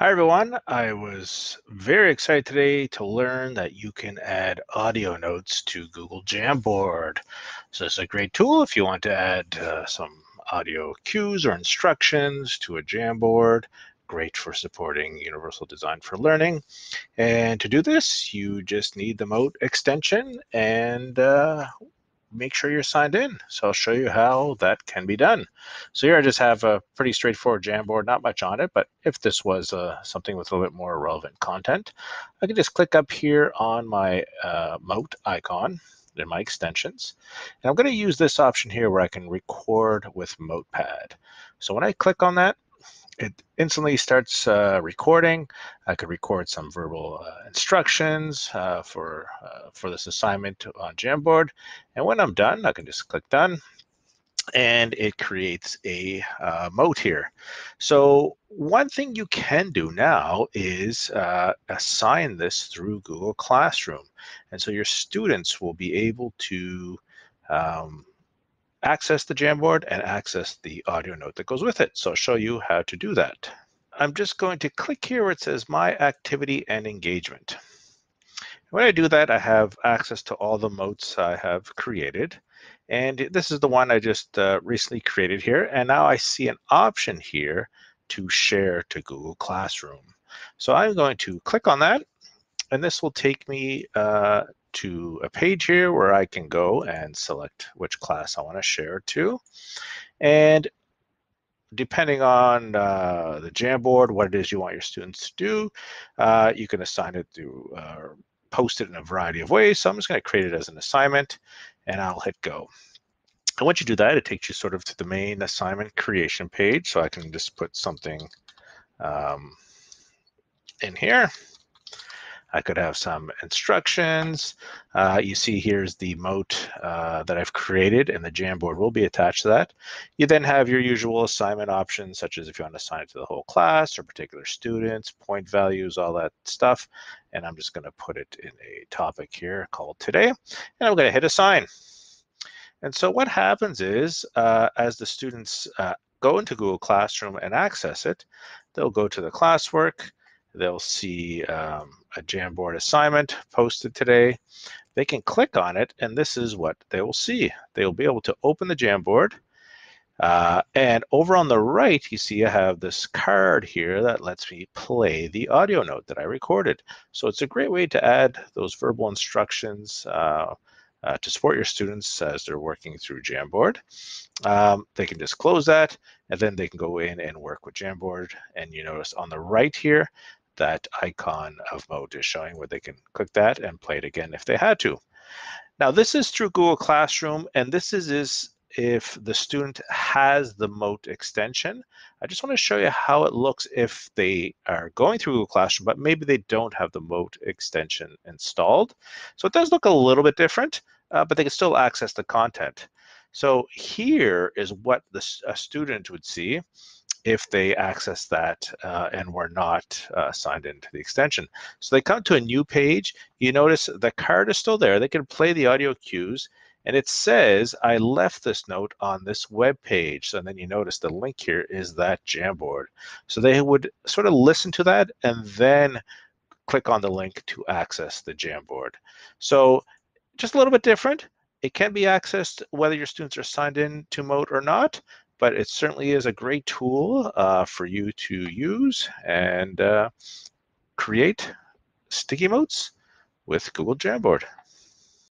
Hi everyone, I was very excited today to learn that you can add audio notes to Google Jamboard. So it's a great tool if you want to add uh, some audio cues or instructions to a Jamboard. Great for supporting Universal Design for Learning. And to do this, you just need the Mote extension and uh, make sure you're signed in. So I'll show you how that can be done. So here I just have a pretty straightforward Jamboard, not much on it, but if this was uh, something with a little bit more relevant content, I can just click up here on my uh, Mote icon in my extensions. And I'm going to use this option here where I can record with Motepad. So when I click on that, it instantly starts uh, recording. I could record some verbal uh, instructions uh, for uh, for this assignment on Jamboard. And when I'm done, I can just click done and it creates a uh, Mote here. So one thing you can do now is uh, assign this through Google Classroom. And so your students will be able to um, access the Jamboard and access the audio note that goes with it. So I'll show you how to do that. I'm just going to click here where it says My Activity and Engagement. When I do that, I have access to all the motes I have created. And this is the one I just uh, recently created here. And now I see an option here to share to Google Classroom. So I'm going to click on that. And this will take me uh, to a page here where I can go and select which class I want to share to. And depending on uh, the Jamboard, what it is you want your students to do, uh, you can assign it to uh, post it in a variety of ways. So I'm just going to create it as an assignment and I'll hit go. And once you do that, it takes you sort of to the main assignment creation page. So I can just put something um, in here. I could have some instructions. Uh, you see here's the mote uh, that I've created and the Jamboard will be attached to that. You then have your usual assignment options, such as if you want to assign it to the whole class or particular students, point values, all that stuff. And I'm just going to put it in a topic here called today. And I'm going to hit assign. And so what happens is, uh, as the students uh, go into Google Classroom and access it, they'll go to the classwork, they'll see um, a Jamboard assignment posted today. They can click on it, and this is what they will see. They will be able to open the Jamboard, uh, and over on the right, you see I have this card here that lets me play the audio note that I recorded. So it's a great way to add those verbal instructions uh, uh, to support your students as they're working through Jamboard. Um, they can just close that, and then they can go in and work with Jamboard. And you notice on the right here, that icon of Mote is showing where they can click that and play it again if they had to. Now this is through Google Classroom and this is, is if the student has the Mote extension. I just want to show you how it looks if they are going through Google Classroom, but maybe they don't have the Mote extension installed. So it does look a little bit different, uh, but they can still access the content. So here is what the, a student would see if they access that uh, and were not uh, signed into the extension. So they come to a new page. You notice the card is still there. They can play the audio cues. And it says, I left this note on this web page. So and then you notice the link here is that Jamboard. So they would sort of listen to that and then click on the link to access the Jamboard. So just a little bit different. It can be accessed whether your students are signed in to Mote or not, but it certainly is a great tool uh, for you to use and uh, create sticky motes with Google Jamboard.